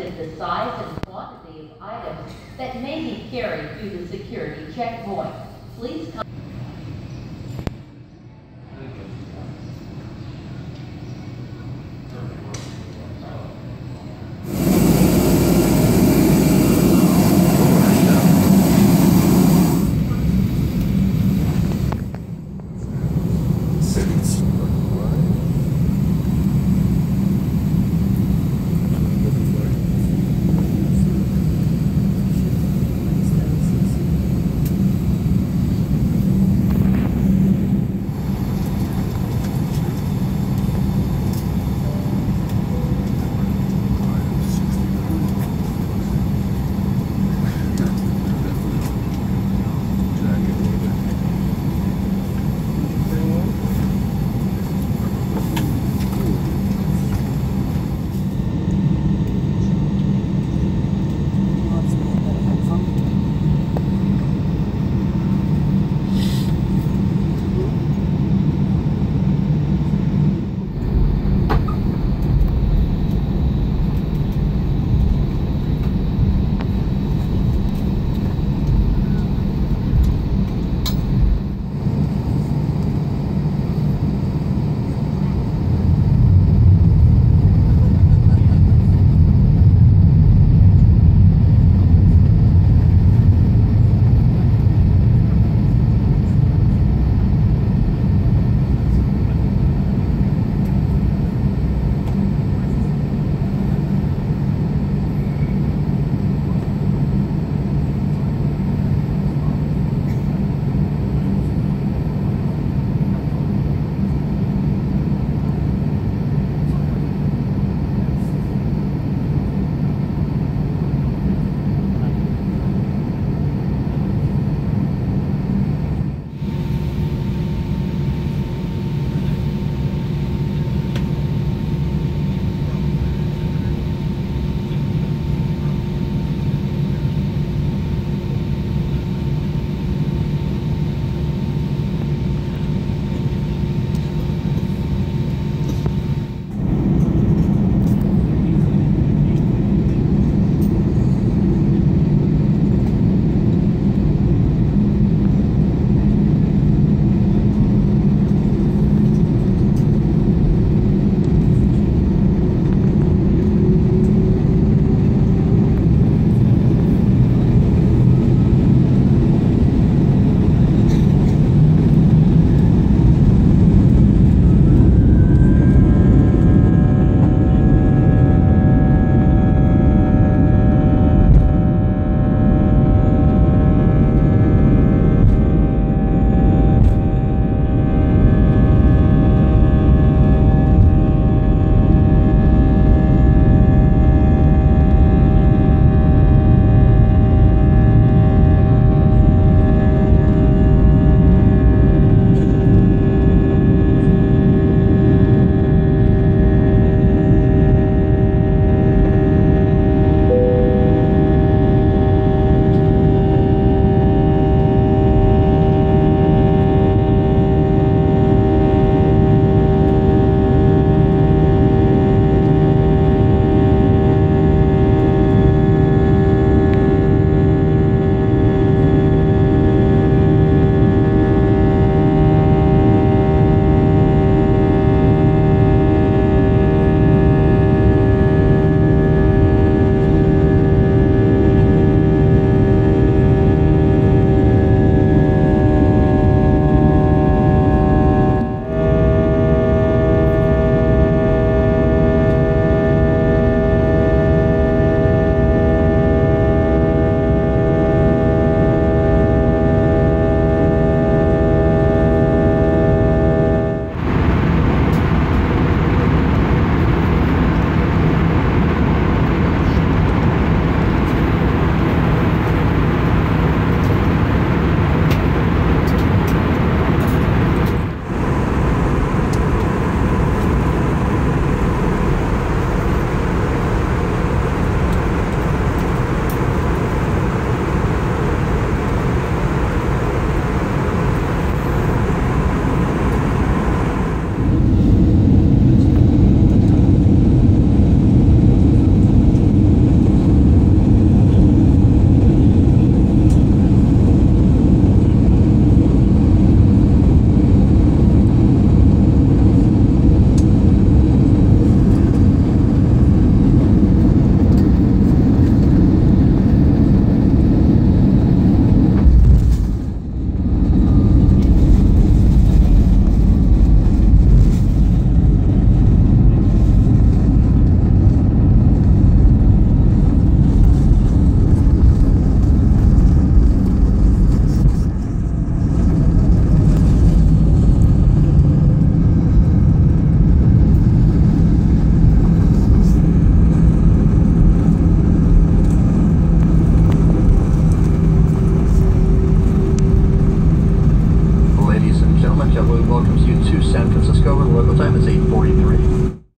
limited the size and quantity of items that may be carried through the security checkpoint. Please come